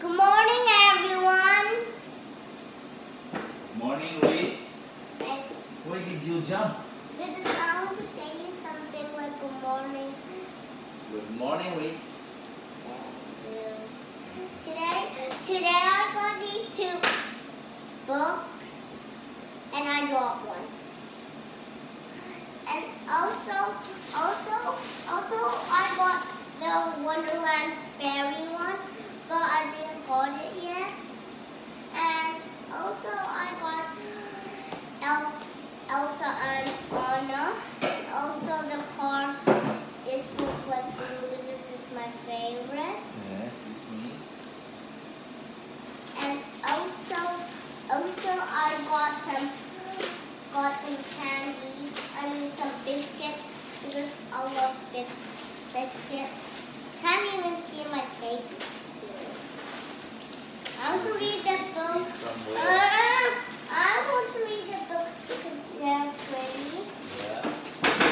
Good morning, everyone. Morning, Rich. It's Why did you jump? because I want to say something like good morning. Good morning, Rich. Today, today I got these two books, and I dropped one. And also, also, also, I got the Wonderland Fairy one, but I didn't got it yet. And also, I got Elsa, Elsa and Anna. Also, the car is look like blue because it's my favorite. Yes, it's me. And also, also I got some, got some candies. I mean some biscuits because I love bis biscuits. Can't even see my face. I want to read the book. From Uh, where? I want to read the books because they're pretty. Yeah.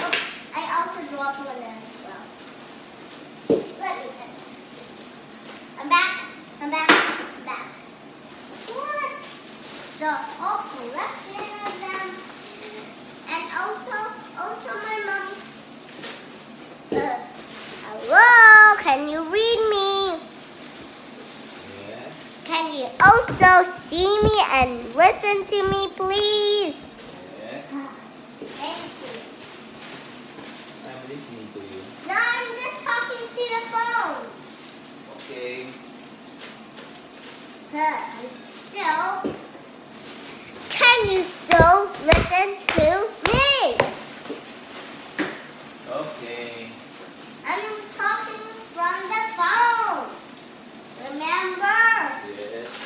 Oh, I also dropped one as well. Let me finish. I'm back. I'm back. I'm back. What? The whole collection of them. And also, also my mom. Uh, hello, can you read me? Yes. Can you also see me and listen to me, please? Yes. Thank you. I'm listening to you. No, I'm just talking to the phone. Okay. Huh, still. Can you still listen to me? Okay. I'm talking from the phone. Remember? Yes.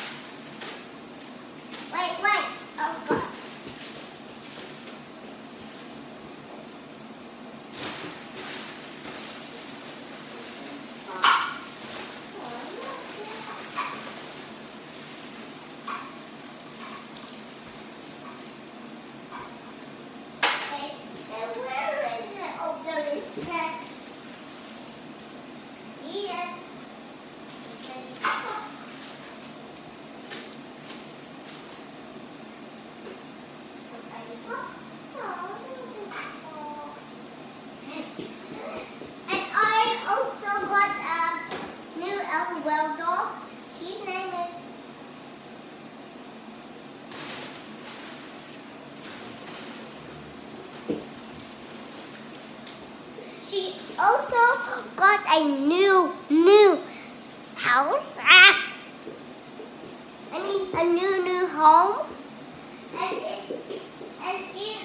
Wait, wait. Oh, God. Okay, and where is it? Oh, there it is. See it? And I also got a new LOL doll. His name is She also got a new, new house. Ah. I mean, a new, new home. And it's, and it,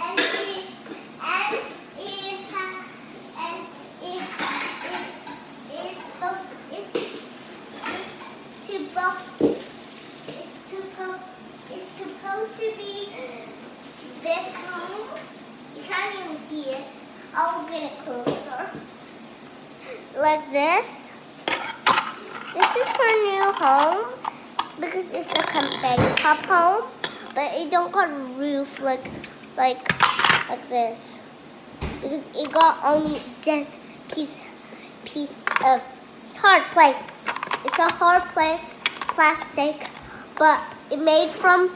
and it, and ha- and it, it's, it's, it's to both, it's supposed to be this home. You can't even see it. I'll get it closer. Like this. This is her new home because it's a confetti pop home, but it don't got roof like like like this because it got only this piece piece of hard place. It's a hard place plastic, but it made from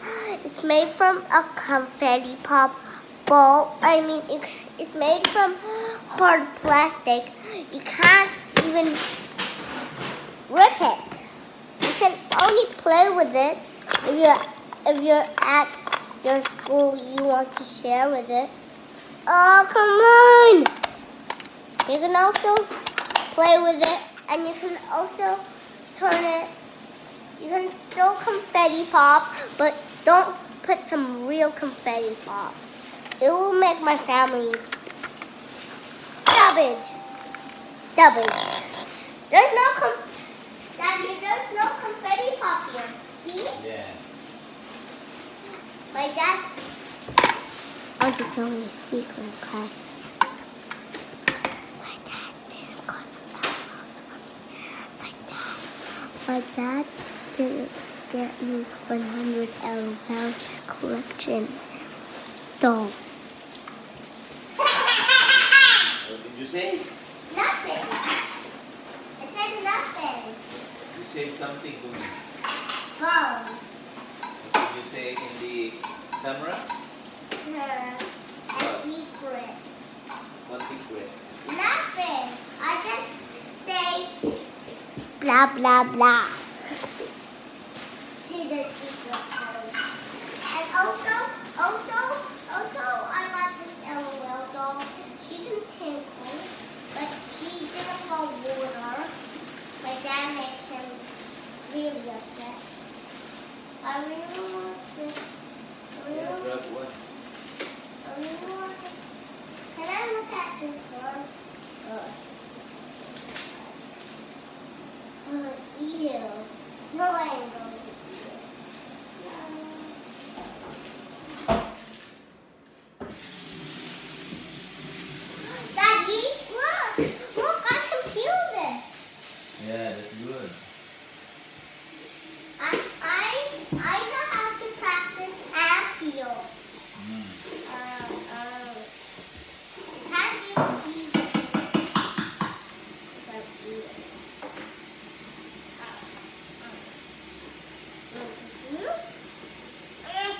it's made from a confetti pop ball. I mean, it, it's made from hard plastic. You can't even rip it. You can only play with it if you're if you're at your school. You want to share with it. Oh come on! You can also play with it, and you can also turn it. You can still confetti pop, but don't put some real confetti pop. It will make my family garbage. Garbage. There's no com- Daddy, there's no confetti pop here. See? Yeah. My dad. I want to tell you a secret, class. My dad didn't got some LOLs for me. My dad. My dad didn't get me 100 LOLs collection dolls. What did you say? Nothing. I said nothing. You say something to me. Phone. What did you say in the camera? Uh, a secret. What secret? Nothing. I just say blah blah blah to the secret. And also, also, I got this LOL doll. She can tinkle, but she didn't fall water. My dad made him really upset. I really want this. I really Yeah, want grab one. I really want this. Can I look at this first? Uh, uh, ew. No, I ain't going to eat it. Daddy, look! Look, I can peel this. Yeah, that's good. I, I, I know how to practice and peel. Mm. Uh, uh, can't even see this. Without eating. Uh, uh. Uh.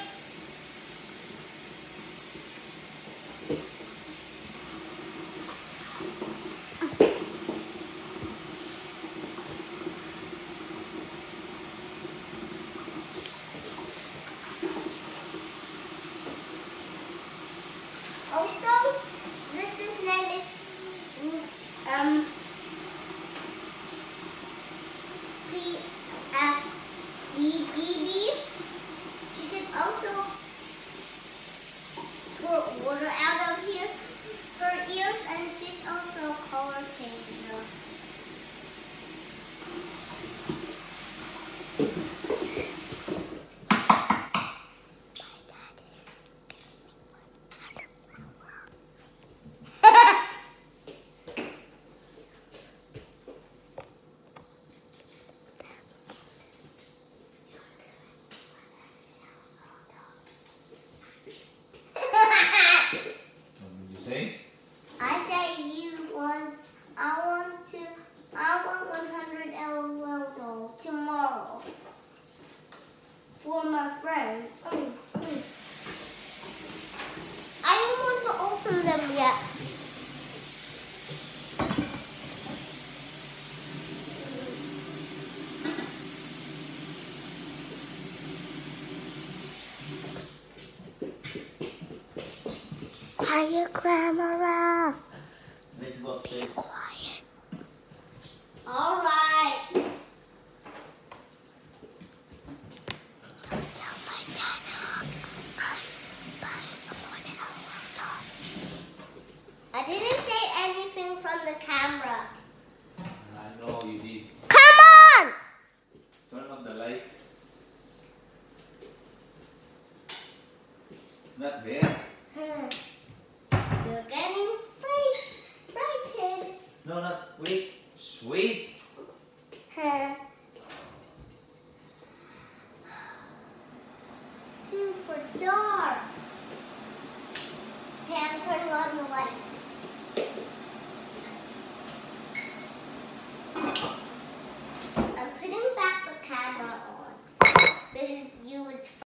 Also, this is name is um P F D B B. She can also pour water out of here her ears, and she's also a color changer. What did you say? I say you want. I want to. I want 100 LOL doll tomorrow for my friend. Mm, mm. I don't want to open them yet. Quiet, camera. Let's go upstairs. Quiet. All right. Don't tell my dad I'm buying a morning laptop. I didn't say anything from the camera. I know you did. Come on! Turn off the lights. Not there. Hmm. Dark. Can I turn on the light.